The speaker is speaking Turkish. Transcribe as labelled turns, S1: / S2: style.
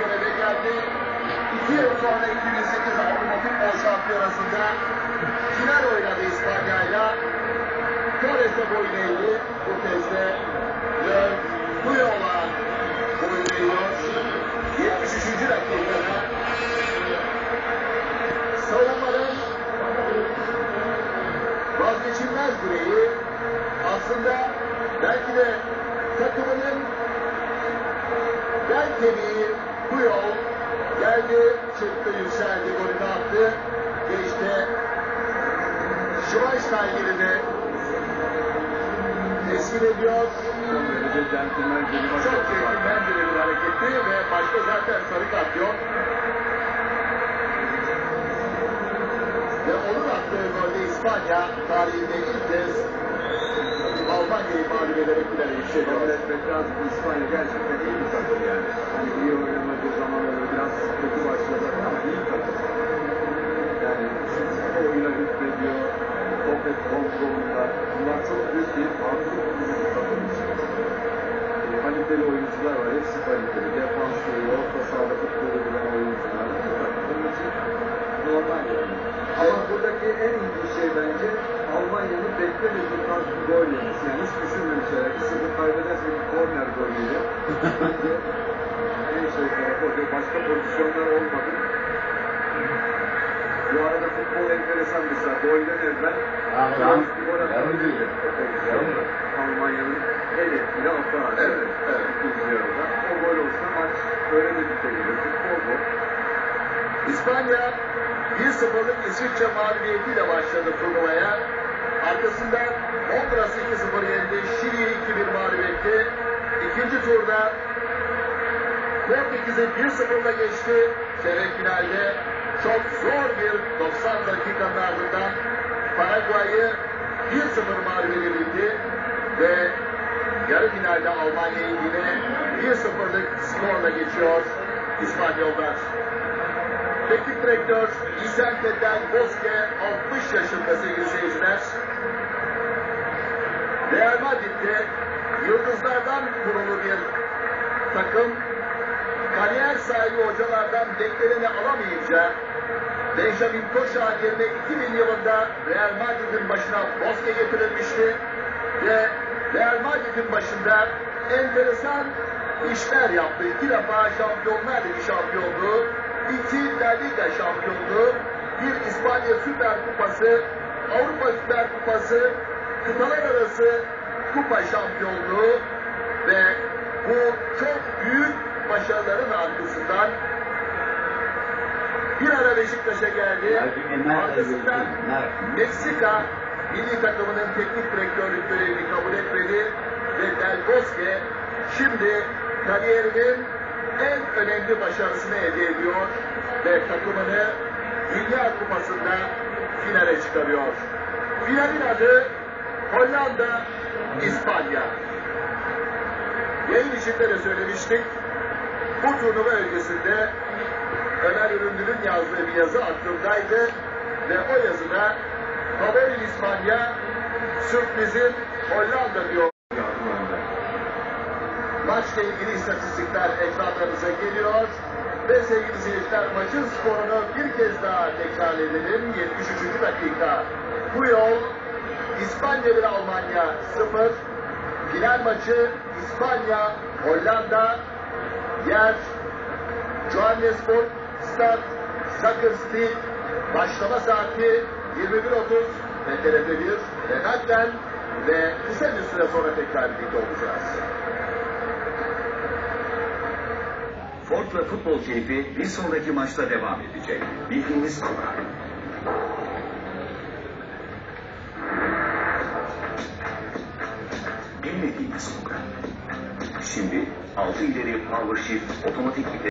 S1: göreve geldi. İki yıl sonra 2008 Avrupa Futbol Şampiyonası'nda final oynadı İspanya'yla. Torres'e boyun eğdi. Bu kez de Löw bu yola boyun eğiyor. 73. dakikada savunmanın vazgeçilmez direği aslında belki de takımının bel kemiği bu yol geldi, çıktı, yükseldi, golünü attı ve işte Schweinsteiger'i de teslim ediyor. Çok centilmen bir hareketti ve başta zaten sarı kart yok. Ve onun attığı golde İspanya tarihinde ilk kez Almanya'yı mağlup ederek yükseliyor.
S2: Kabul etmek lazım. İspanya gerçekten iyi Kontrolünde. Bunlar çok büyük bir takım için. E, kaliteli oyuncular var. Hepsi kaliteli. Defansları, orta sahada futbolu bilen oyuncular. Bu takım için normal yani. Ama buradaki en ilginç şey bence Almanya'nın beklemediği tarz bir gol yemesi. Yani hiç düşünmemişler. Bir sıfır kaybederse bir korner golüyle. Bence en şey tarafı o. Başka pozisyonlar olmadı. Bu arada futbol enteresan
S1: İspanya 1-0'lık İsviçre mağlubiyetiyle başladı turnuvaya. Arkasından Honduras 2-0 yendi. Şili'yi 2-1 mağlup etti. İkinci turda Portekiz'i 1-0'la geçti. Çeyrek finalde çok zor bir 90 dakikanın ardından Paraguay'ı 1-0 mağlup. Ve yarı finalde Almanya'yı yine 1-0'lık skorla geçiyor İspanyollar. Teknik direktör Vicente Del Bosque 60 yaşında sevgili seyirciler. Real Madrid'de yıldızlardan kurulu bir takım kariyer sahibi hocalardan bekleneni alamayınca Benjamin Toşa yerine 2000 yılında Real Madrid'in başına Bosque getirilmişti ve Real Madrid'in başında enteresan işler yaptı. İki defa Şampiyonlar Ligi şampiyonluğu, iki La Liga şampiyonluğu, bir İspanya Süper Kupası, Avrupa Süper Kupası, kıtalar arası kupa şampiyonluğu ve bu çok büyük başarıların arkasından bir ara Beşiktaş'a geldi. Arkasından? Meksika milli takımının teknik direktörlük görevini kabul etmedi ve Del Bosque şimdi kariyerinin en önemli başarısını elde ediyor ve takımını Dünya Kupası'nda finale çıkarıyor. Finalin adı Hollanda, İspanya. Yayın içinde de söylemiştik. Bu turnuva öncesinde Ömer Üründül'ün yazdığı bir yazı aklımdaydı ve o yazıda favori İspanya, sürprizin Hollanda diyor. Maçla ilgili istatistikler ekranlarınıza geliyor. Ve sevgili seyirciler maçın skorunu bir kez daha tekrar edelim. 73. dakika. Bu yol İspanya 1 Almanya 0. Final maçı İspanya Hollanda yer Johannesburg Stad Steel başlama saati 21.30 ve TRT 1 ve naklen ve kısa bir süre sonra tekrar birlikte olacağız.
S3: Ford'la futbol keyfi bir sonraki maçta devam edecek. Bildiğiniz kural. Bilmediğiniz kural. Şimdi 6 ileri power shift otomatik